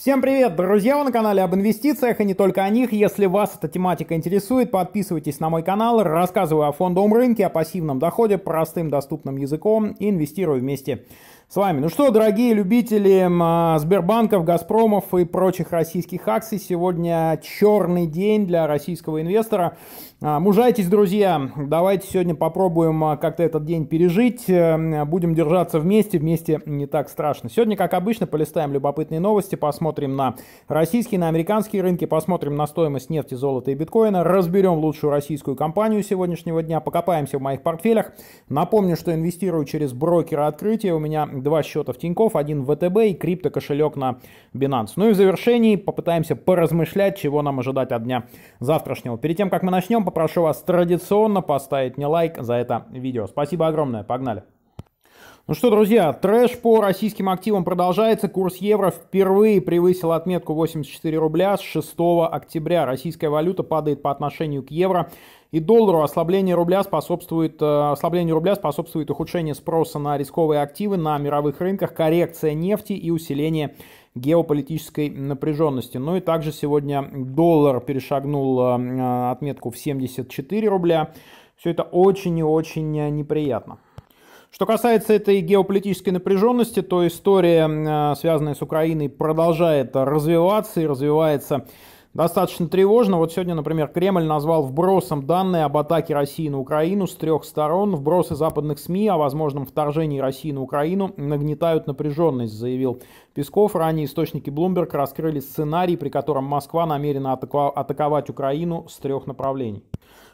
Всем привет, друзья! Вы на канале об инвестициях и не только о них. Если вас эта тематика интересует, подписывайтесь на мой канал. Рассказываю о фондовом рынке, о пассивном доходе простым доступным языком и инвестирую вместе с вами. Ну что, дорогие любители Сбербанков, Газпромов и прочих российских акций, сегодня черный день для российского инвестора. А, мужайтесь, друзья, давайте сегодня попробуем а, как-то этот день пережить. Э, будем держаться вместе, вместе не так страшно. Сегодня, как обычно, полистаем любопытные новости, посмотрим на российские, на американские рынки, посмотрим на стоимость нефти, золота и биткоина, разберем лучшую российскую компанию сегодняшнего дня, покопаемся в моих портфелях. Напомню, что инвестирую через брокера открытия. У меня два счета в Тинькофф, один в ВТБ и крипто кошелек на Binance. Ну и в завершении попытаемся поразмышлять, чего нам ожидать от дня завтрашнего. Перед тем, как мы начнем, попрошу вас традиционно поставить мне лайк за это видео. Спасибо огромное, погнали. Ну что, друзья, трэш по российским активам продолжается. Курс евро впервые превысил отметку 84 рубля с 6 октября. Российская валюта падает по отношению к евро и доллару. Ослабление рубля способствует, э, ослаблению рубля способствует ухудшение спроса на рисковые активы на мировых рынках, коррекция нефти и усиление геополитической напряженности. Ну и также сегодня доллар перешагнул э, отметку в 74 рубля. Все это очень и очень неприятно. Что касается этой геополитической напряженности, то история, э, связанная с Украиной, продолжает развиваться и развивается достаточно тревожно. Вот сегодня, например, Кремль назвал вбросом данные об атаке России на Украину с трех сторон. Вбросы западных СМИ о возможном вторжении России на Украину нагнетают напряженность, заявил Песков. Ранее источники Bloomberg раскрыли сценарий, при котором Москва намерена атаковать Украину с трех направлений.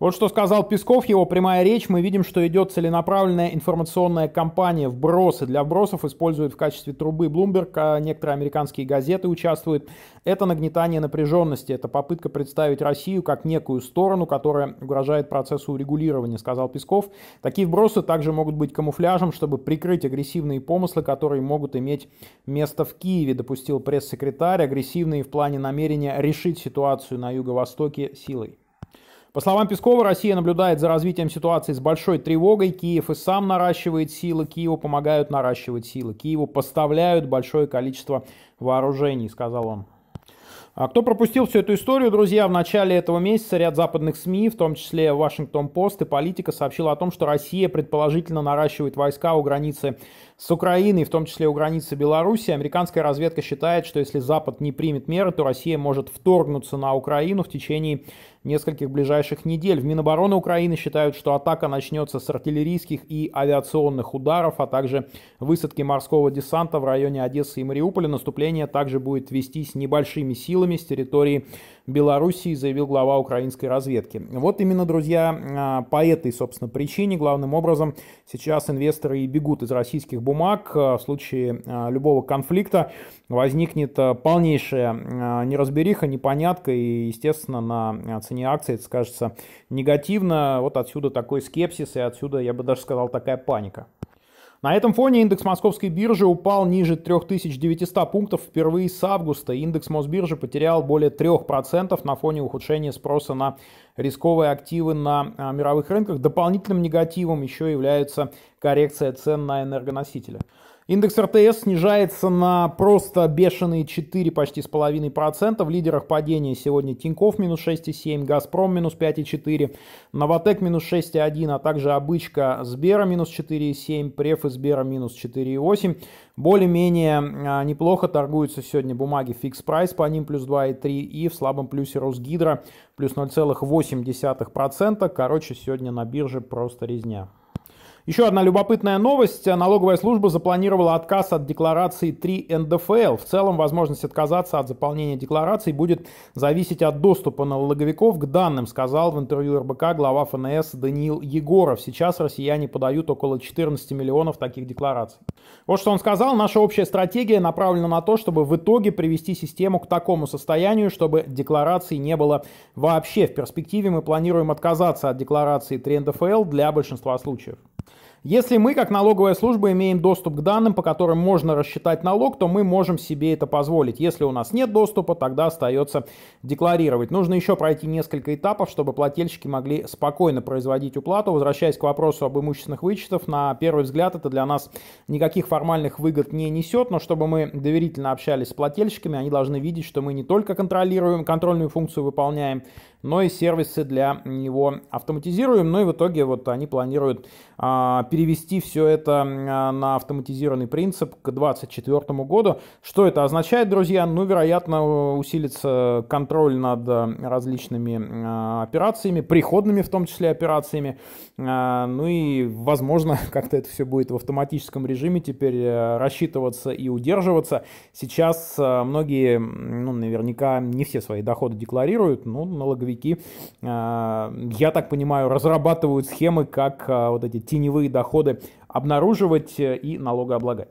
Вот что сказал Песков, его прямая речь. Мы видим, что идет целенаправленная информационная кампания. Вбросы для вбросов используют в качестве трубы Bloomberg, а некоторые американские газеты участвуют. Это нагнетание напряженности, это попытка представить Россию как некую сторону, которая угрожает процессу урегулирования, сказал Песков. Такие вбросы также могут быть камуфляжем, чтобы прикрыть агрессивные помыслы, которые могут иметь место в Киеве, допустил пресс-секретарь, агрессивные в плане намерения решить ситуацию на юго-востоке силой. По словам Пескова, Россия наблюдает за развитием ситуации с большой тревогой. Киев и сам наращивает силы, Киеву помогают наращивать силы. Киеву поставляют большое количество вооружений, сказал он. А кто пропустил всю эту историю, друзья, в начале этого месяца ряд западных СМИ, в том числе Вашингтон Пост и Политика, сообщил о том, что Россия предположительно наращивает войска у границы с Украиной, в том числе у границы Беларуси. Американская разведка считает, что если Запад не примет меры, то Россия может вторгнуться на Украину в течение нескольких ближайших недель. В Минобороны Украины считают, что атака начнется с артиллерийских и авиационных ударов, а также высадки морского десанта в районе Одессы и Мариуполя. Наступление также будет вестись небольшими силами с территории Белоруссии, заявил глава украинской разведки. Вот именно, друзья, а, по этой, собственно, причине, главным образом, сейчас инвесторы и бегут из российских бумаг. А, в случае а, любого конфликта возникнет полнейшая неразбериха, непонятка, и, естественно, на цене акций это скажется негативно. Вот отсюда такой скепсис, и отсюда, я бы даже сказал, такая паника. На этом фоне индекс московской биржи упал ниже 3900 пунктов впервые с августа. Индекс Мосбиржи потерял более 3% на фоне ухудшения спроса на рисковые активы на а, мировых рынках. Дополнительным негативом еще является коррекция цен на энергоносители. Индекс РТС снижается на просто бешеные 4 почти с половиной процента. В лидерах падения сегодня Тиньков минус 6,7, Газпром минус 5,4, Новотек минус 6,1, а также Обычка Сбера минус 4,7, Преф и Сбера минус 4,8. Более-менее а, неплохо торгуются сегодня бумаги Fix Price, по ним плюс 2,3 и в слабом плюсе Росгидро плюс 0,8%. Короче, сегодня на бирже просто резня. Еще одна любопытная новость. Налоговая служба запланировала отказ от декларации 3 НДФЛ. В целом возможность отказаться от заполнения деклараций будет зависеть от доступа налоговиков к данным, сказал в интервью РБК глава ФНС Даниил Егоров. Сейчас россияне подают около 14 миллионов таких деклараций. Вот что он сказал. Наша общая стратегия направлена на то, чтобы в итоге привести систему к такому состоянию, чтобы деклараций не было вообще. В перспективе мы планируем отказаться от декларации 3 НДФЛ для большинства случаев. Если мы, как налоговая служба, имеем доступ к данным, по которым можно рассчитать налог, то мы можем себе это позволить. Если у нас нет доступа, тогда остается декларировать. Нужно еще пройти несколько этапов, чтобы плательщики могли спокойно производить уплату. Возвращаясь к вопросу об имущественных вычетах, на первый взгляд это для нас никаких формальных выгод не несет, но чтобы мы доверительно общались с плательщиками, они должны видеть, что мы не только контролируем, контрольную функцию выполняем, но и сервисы для него автоматизируем. Ну и в итоге вот они планируют а, перевести все это а, на автоматизированный принцип к 2024 году. Что это означает, друзья? Ну, вероятно, усилится контроль над а, различными операциями, приходными в том числе операциями. Ну и, возможно, как-то это все будет в автоматическом режиме теперь э, рассчитываться и удерживаться. Сейчас многие, ну, наверняка не все свои доходы декларируют, ну, налоговики, я так понимаю, разрабатывают схемы, как вот эти теневые доходы обнаруживать э, и налогооблагать.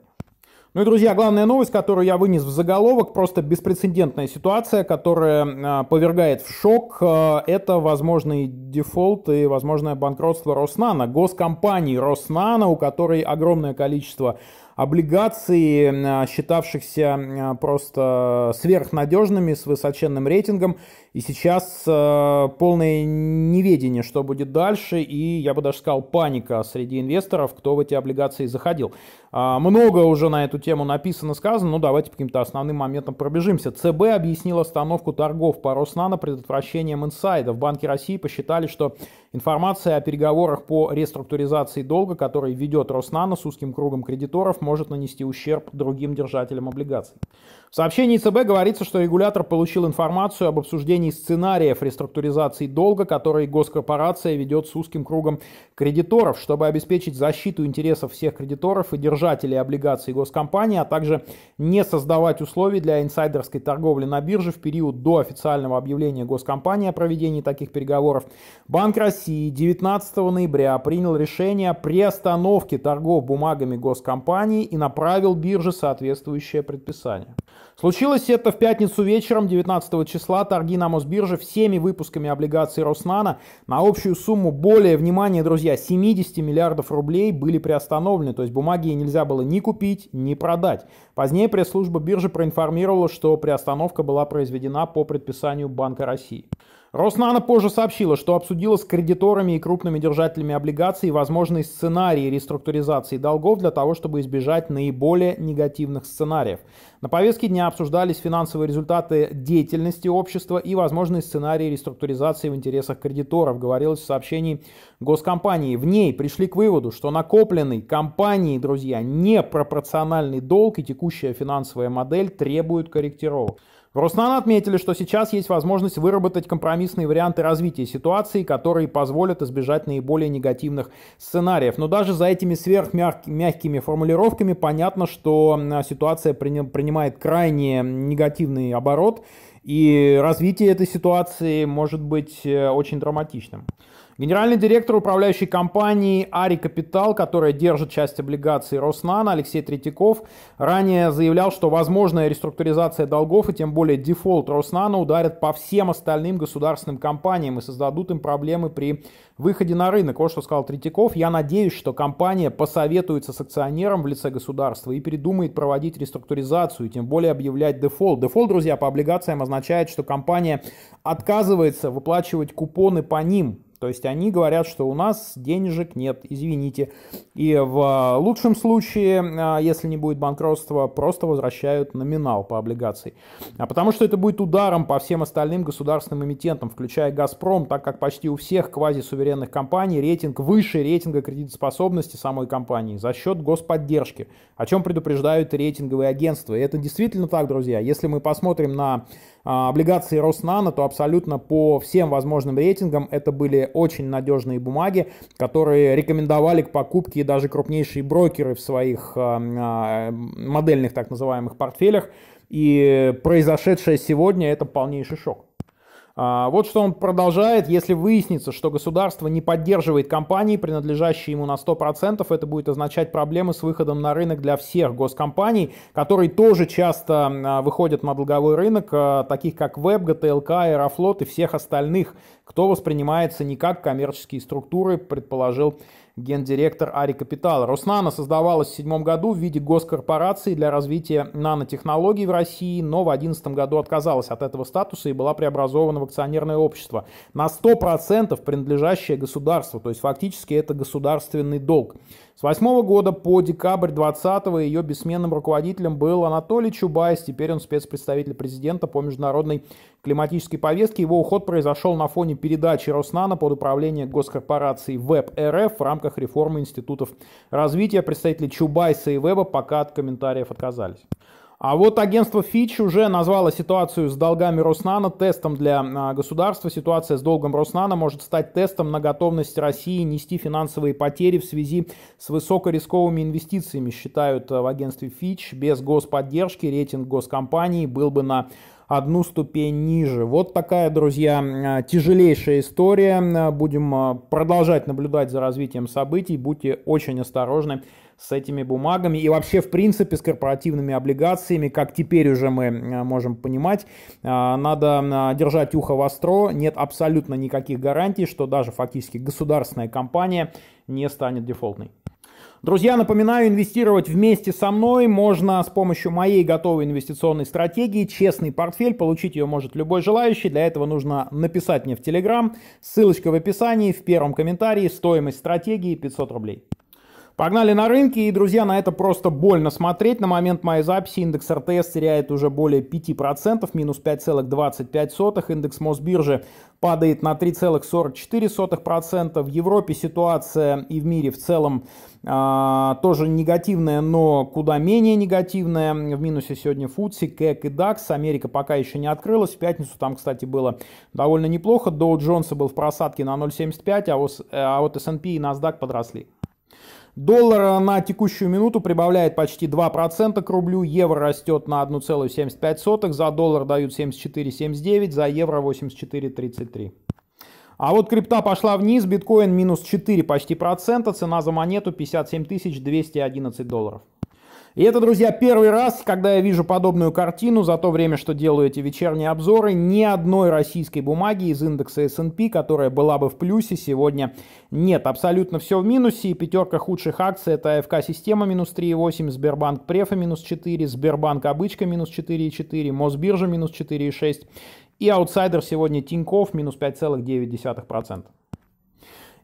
Ну и, друзья, главная новость, которую я вынес в заголовок, просто беспрецедентная ситуация, которая э, повергает в шок. Это возможный дефолт и возможное банкротство Роснана, госкомпании Роснана, у которой огромное количество облигаций, считавшихся просто сверхнадежными, с высоченным рейтингом, и сейчас э, полное неведение, что будет дальше, и я бы даже сказал паника среди инвесторов, кто в эти облигации заходил. Э, много уже на эту тему написано, сказано, ну давайте по каким-то основным моментам пробежимся. ЦБ объяснил остановку торгов по Роснано предотвращением инсайдов. Банки России посчитали, что информация о переговорах по реструктуризации долга, который ведет Роснано с узким кругом кредиторов, может нанести ущерб другим держателям облигаций. В сообщении ЦБ говорится, что регулятор получил информацию об обсуждении сценариев реструктуризации долга, которые госкорпорация ведет с узким кругом кредиторов, чтобы обеспечить защиту интересов всех кредиторов и держателей облигаций госкомпании, а также не создавать условий для инсайдерской торговли на бирже в период до официального объявления госкомпании о проведении таких переговоров. Банк России 19 ноября принял решение о приостановке торгов бумагами госкомпании и направил бирже соответствующее предписание. Случилось это в пятницу вечером 19 числа. Торги на Мосбирже всеми выпусками облигаций Роснана на общую сумму более, внимание, друзья, 70 миллиардов рублей были приостановлены. То есть бумаги нельзя было ни купить, ни продать. Позднее пресс-служба биржи проинформировала, что приостановка была произведена по предписанию Банка России. Роснано позже сообщила, что обсудила с кредиторами и крупными держателями облигаций возможные сценарии реструктуризации долгов для того, чтобы избежать наиболее негативных сценариев. На повестке дня обсуждались финансовые результаты деятельности общества и возможные сценарии реструктуризации в интересах кредиторов, говорилось в сообщении госкомпании. В ней пришли к выводу, что накопленный компанией, друзья, непропорциональный долг и текущая финансовая модель требуют корректировок. В Роснано отметили, что сейчас есть возможность выработать компромиссные варианты развития ситуации, которые позволят избежать наиболее негативных сценариев. Но даже за этими сверхмягкими формулировками понятно, что ситуация принимает крайне негативный оборот, и развитие этой ситуации может быть э, очень драматичным. Генеральный директор управляющей компании Арикапитал, которая держит часть облигаций Роснано, Алексей Третьяков, ранее заявлял, что возможная реструктуризация долгов и тем более дефолт Роснано ударят по всем остальным государственным компаниям и создадут им проблемы при выходе на рынок. Вот что сказал Третьяков. Я надеюсь, что компания посоветуется с акционером в лице государства и передумает проводить реструктуризацию, тем более объявлять дефолт. Дефолт, друзья, по облигациям означает, что компания отказывается выплачивать купоны по ним то есть они говорят, что у нас денежек нет, извините. И в лучшем случае, а, если не будет банкротства, просто возвращают номинал по облигации. А потому что это будет ударом по всем остальным государственным эмитентам, включая «Газпром», так как почти у всех квазисуверенных компаний рейтинг выше рейтинга кредитоспособности самой компании за счет господдержки, о чем предупреждают рейтинговые агентства. И это действительно так, друзья. Если мы посмотрим на а, облигации Роснано, то абсолютно по всем возможным рейтингам это были очень надежные бумаги, которые рекомендовали к покупке даже крупнейшие брокеры в своих а, а, модельных так называемых портфелях. И произошедшее сегодня это полнейший шок. А, вот что он продолжает. Если выяснится, что государство не поддерживает компании, принадлежащие ему на 100%, это будет означать проблемы с выходом на рынок для всех госкомпаний, которые тоже часто а, выходят на долговой рынок, а, таких как Web, ГТЛК, Аэрофлот и всех остальных, кто воспринимается не как коммерческие структуры, предположил гендиректор Ари Капитал. Роснано создавалась в 2007 году в виде госкорпорации для развития нанотехнологий в России, но в 2011 году отказалась от этого статуса и была преобразована в акционерное общество на 100% принадлежащее государству, то есть фактически это государственный долг. С 2008 года по декабрь 2020 ее бессменным руководителем был Анатолий Чубайс, теперь он спецпредставитель президента по международной климатической повестке. Его уход произошел на фоне передачи Роснана под управление госкорпорации ВЭБ РФ в рамках реформы институтов развития. Представители Чубайса и ВЭБа пока от комментариев отказались. А вот агентство Fitch уже назвало ситуацию с долгами Роснана тестом для а, государства. Ситуация с долгом Роснана может стать тестом на готовность России нести финансовые потери в связи с высокорисковыми инвестициями, считают а, в агентстве Fitch. Без господдержки рейтинг госкомпании был бы на одну ступень ниже. Вот такая, друзья, а, тяжелейшая история. Будем продолжать наблюдать за развитием событий. Будьте очень осторожны с этими бумагами и вообще, в принципе, с корпоративными облигациями, как теперь уже мы э, можем понимать, э, надо э, держать ухо востро. Нет абсолютно никаких гарантий, что даже фактически государственная компания не станет дефолтной. Друзья, напоминаю, инвестировать вместе со мной можно с помощью моей готовой инвестиционной стратегии «Честный портфель». Получить ее может любой желающий. Для этого нужно написать мне в Телеграм. Ссылочка в описании, в первом комментарии. Стоимость стратегии 500 рублей. Погнали на рынки, и, друзья, на это просто больно смотреть. На момент моей записи индекс РТС теряет уже более 5%, минус 5,25%. Индекс Мосбиржи падает на 3,44%. В Европе ситуация и в мире в целом а, тоже негативная, но куда менее негативная. В минусе сегодня Фудси, КЭК и ДАКС. Америка пока еще не открылась. В пятницу там, кстати, было довольно неплохо. Доу Джонса был в просадке на 0,75, а а вот S&P и NASDAQ подросли. Доллар на текущую минуту прибавляет почти 2% к рублю, евро растет на 1,75, за доллар дают 74,79, за евро 84,33. А вот крипта пошла вниз, биткоин минус 4 почти процента, цена за монету 57 211 долларов. И это, друзья, первый раз, когда я вижу подобную картину за то время, что делаю эти вечерние обзоры. Ни одной российской бумаги из индекса S&P, которая была бы в плюсе, сегодня нет. Абсолютно все в минусе. И пятерка худших акций это АФК Система минус 3,8, Сбербанк Префа минус 4, Сбербанк Обычка минус 4,4, Мосбиржа минус 4,6 и аутсайдер сегодня Тиньков минус 5,9%.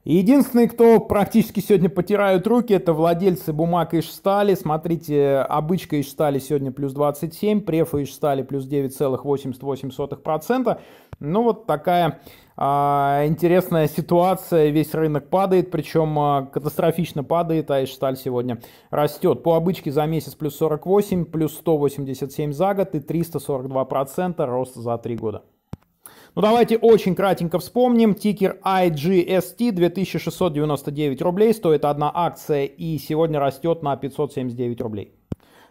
Единственный, кто практически сегодня потирают руки, это владельцы бумаг из стали. Смотрите, обычка из стали сегодня плюс 27, префа из стали плюс 9,88%. Ну вот такая а, интересная ситуация. Весь рынок падает, причем а, катастрофично падает, а Эшсталь сегодня растет. По обычке за месяц плюс 48, плюс 187 за год и 342% рост за 3 года. Ну давайте очень кратенько вспомним. Тикер IGST 2699 рублей стоит одна акция и сегодня растет на 579 рублей.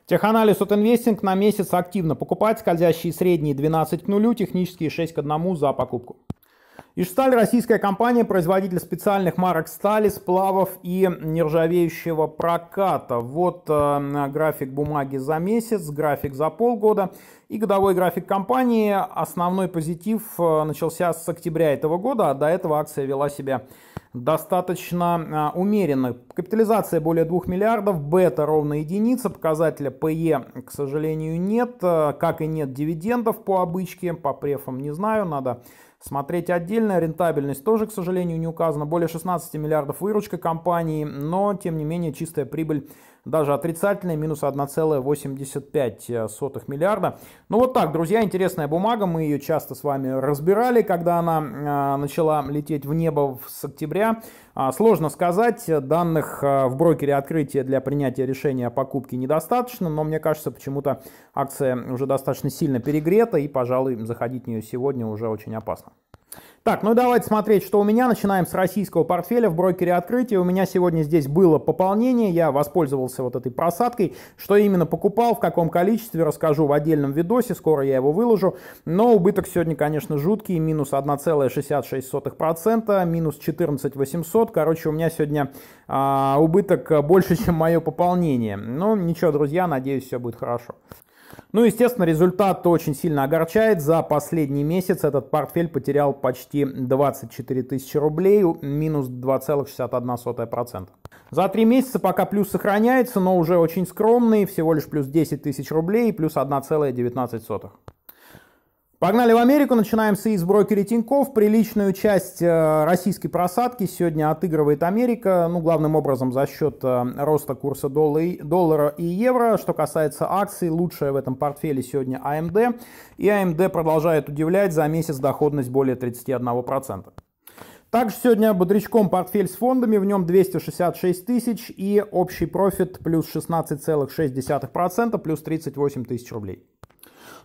Теханализ от Инвестинг на месяц активно покупать, скользящие средние 12 к нулю, технические 6 к 1 за покупку. Ижсталь – российская компания, производитель специальных марок стали, сплавов и нержавеющего проката. Вот э, график бумаги за месяц, график за полгода и годовой график компании. Основной позитив э, начался с октября этого года, а до этого акция вела себя достаточно э, умеренно. Капитализация более 2 миллиардов, бета ровно единица, показателя PE, к сожалению, нет, э, как и нет дивидендов по обычке, по префам не знаю, надо Смотреть отдельно, рентабельность тоже, к сожалению, не указана. Более 16 миллиардов выручка компании, но, тем не менее, чистая прибыль даже отрицательная, минус 1,85 миллиарда. Ну вот так, друзья, интересная бумага, мы ее часто с вами разбирали, когда она э, начала лететь в небо с октября. А, сложно сказать, данных э, в брокере открытия для принятия решения о покупке недостаточно, но мне кажется, почему-то акция уже достаточно сильно перегрета и, пожалуй, заходить в нее сегодня уже очень опасно. Так, ну давайте смотреть, что у меня. Начинаем с российского портфеля в брокере открытия. У меня сегодня здесь было пополнение, я воспользовался вот этой просадкой. Что именно покупал, в каком количестве, расскажу в отдельном видосе, скоро я его выложу. Но убыток сегодня, конечно, жуткий, минус 1,66%, минус 14 800. Короче, у меня сегодня а, убыток больше, чем мое пополнение. Но ничего, друзья, надеюсь, все будет хорошо. Ну, естественно, результат очень сильно огорчает. За последний месяц этот портфель потерял почти 24 тысячи рублей, минус 2,61%. За три месяца пока плюс сохраняется, но уже очень скромный, всего лишь плюс 10 тысяч рублей, плюс 1,19. Погнали в Америку, начинаем с брокера Тинькофф. Приличную часть э, российской просадки сегодня отыгрывает Америка, ну, главным образом за счет э, роста курса доллара и евро. Что касается акций, лучшая в этом портфеле сегодня AMD. И AMD продолжает удивлять, за месяц доходность более 31%. Также сегодня бодрячком портфель с фондами, в нем 266 тысяч и общий профит плюс 16,6%, плюс 38 тысяч рублей.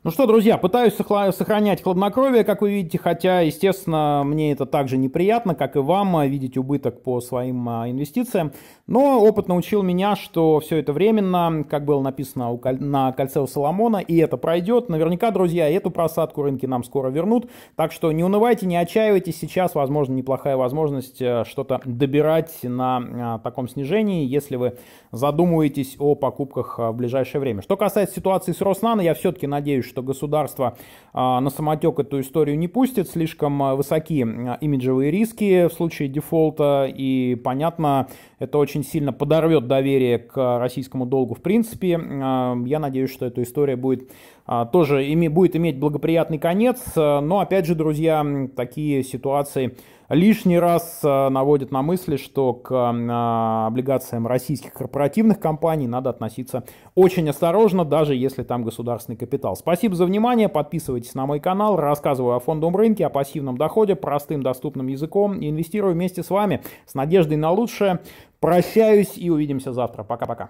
Ну что, друзья, пытаюсь сохранять хладнокровие, как вы видите, хотя, естественно, мне это также неприятно, как и вам, а, видеть убыток по своим а, инвестициям. Но опыт научил меня, что все это временно, как было написано на кольце у Соломона, и это пройдет. Наверняка, друзья, эту просадку рынки нам скоро вернут. Так что не унывайте, не отчаивайтесь. Сейчас, возможно, неплохая возможность э, что-то добирать на а, таком снижении, если вы задумываетесь о покупках в ближайшее время. Что касается ситуации с Роснано, я все-таки надеюсь, что государство а, на самотек эту историю не пустит, слишком а, высоки а, имиджевые риски в случае дефолта, и, понятно, это очень сильно подорвет доверие к российскому долгу в принципе. Я надеюсь, что эта история будет тоже будет иметь благоприятный конец, но, опять же, друзья, такие ситуации лишний раз э, наводит на мысли, что к э, облигациям российских корпоративных компаний надо относиться очень осторожно, даже если там государственный капитал. Спасибо за внимание, подписывайтесь на мой канал, рассказываю о фондовом рынке, о пассивном доходе, простым доступным языком и инвестирую вместе с вами с надеждой на лучшее. Прощаюсь и увидимся завтра. Пока-пока.